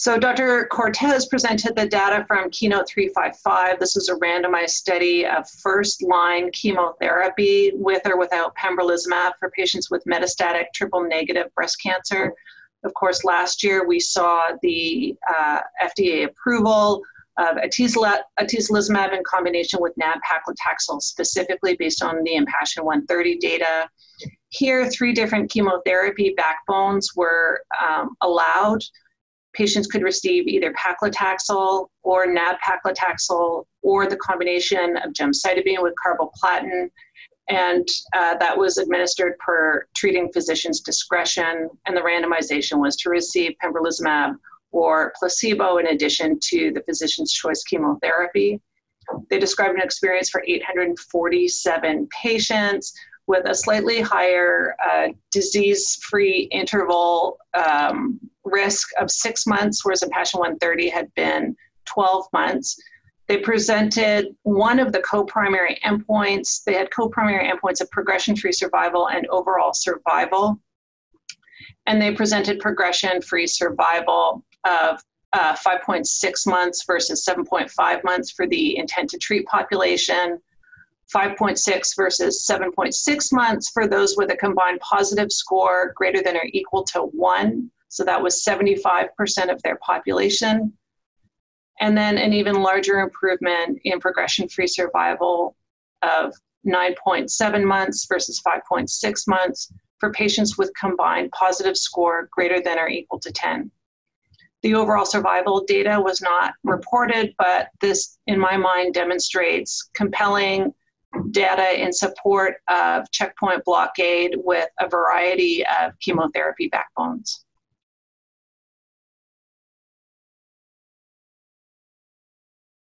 So Dr. Cortés presented the data from Keynote 355. This is a randomized study of first-line chemotherapy with or without pembrolizumab for patients with metastatic triple-negative breast cancer. Of course, last year we saw the uh, FDA approval of atezolizumab in combination with nab-paclitaxel, specifically based on the Impassion 130 data. Here, three different chemotherapy backbones were um, allowed patients could receive either paclitaxel or nab-paclitaxel or the combination of gemcitabine with carboplatin. And uh, that was administered per treating physician's discretion. And the randomization was to receive pembrolizumab or placebo in addition to the physician's choice chemotherapy. They described an experience for 847 patients with a slightly higher uh, disease free interval um, risk of six months, whereas Impassion 130 had been 12 months. They presented one of the co primary endpoints. They had co primary endpoints of progression free survival and overall survival. And they presented progression free survival of uh, 5.6 months versus 7.5 months for the intent to treat population, 5.6 versus 7.6 months for those with a combined positive score greater than or equal to 1 so that was 75% of their population. And then an even larger improvement in progression free survival of 9.7 months versus 5.6 months for patients with combined positive score greater than or equal to 10. The overall survival data was not reported, but this, in my mind, demonstrates compelling data in support of checkpoint blockade with a variety of chemotherapy backbones.